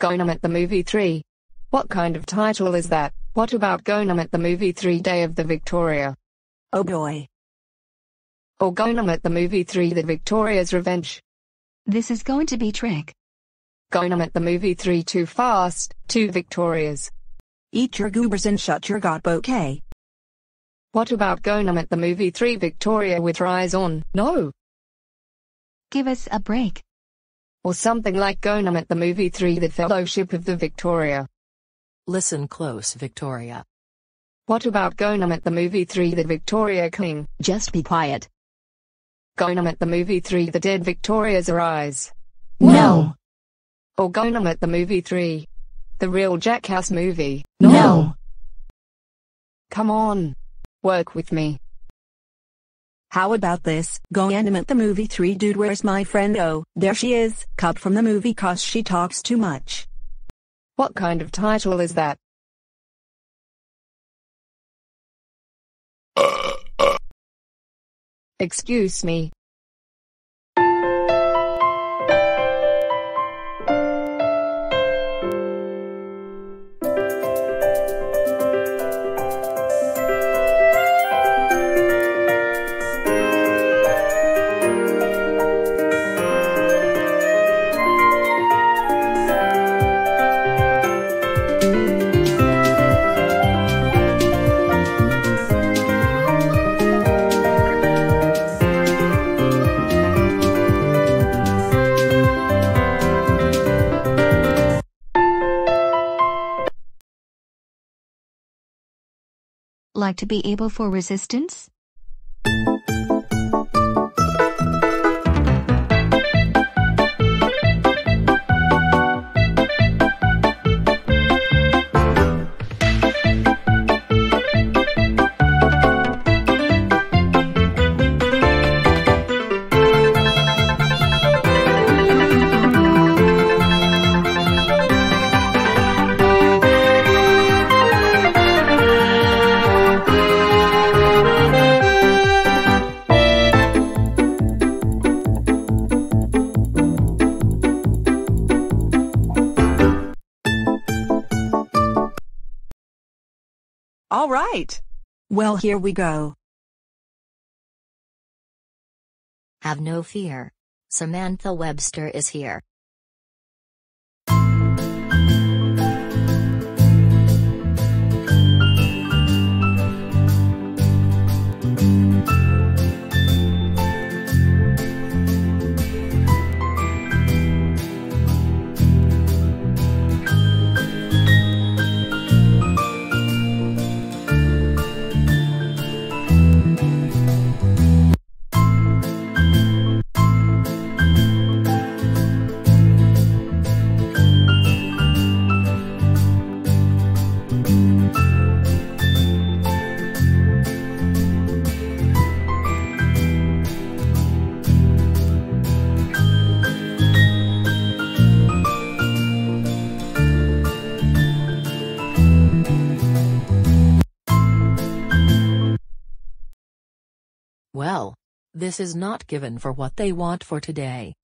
GoAnimate the Movie 3. What kind of title is that? What about GoAnimate the Movie 3 Day of the Victoria? Oh boy. Or GoAnimate the Movie 3 The Victoria's Revenge? This is going to be trick. GoAnimate the Movie 3 Too Fast, Two Victorias. Eat your goobers and shut your god bouquet. What about GoAnimate the Movie 3 Victoria with her eyes on? No. Give us a break. Or something like GoAnimate the Movie 3 The Fellowship of the Victoria. Listen close, Victoria. What about GoAnimate the Movie 3 The Victoria King? Just be quiet. GoAnimate the Movie 3 The Dead Victoria's Arise. No. Or GoAnimate the Movie 3. The Real Jackass Movie. No. Come on. Work with me. How about this? Go animate the movie 3 Dude Where's My Friend Oh, there she is, cut from the movie cause she talks too much. What kind of title is that? Uh, uh. Excuse me. Like to be able for resistance? All right. Well, here we go. Have no fear. Samantha Webster is here. Well, this is not given for what they want for today.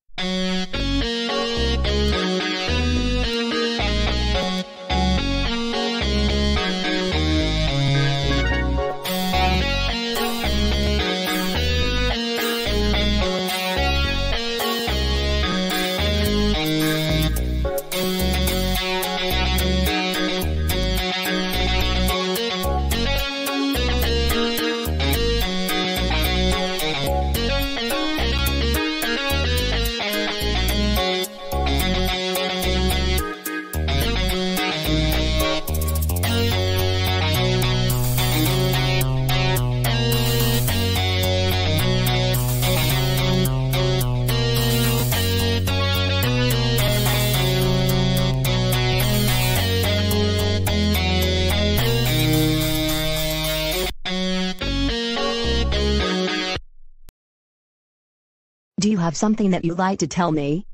Do you have something that you'd like to tell me?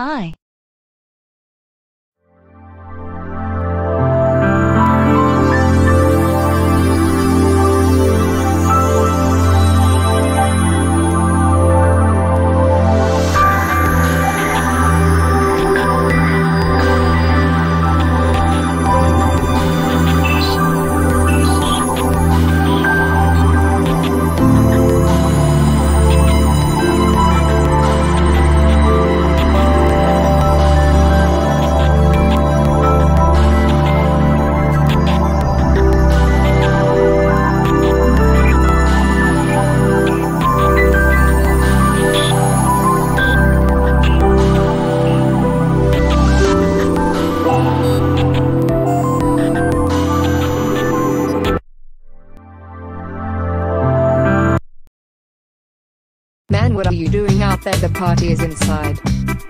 Hi. What are you doing out there? The party is inside.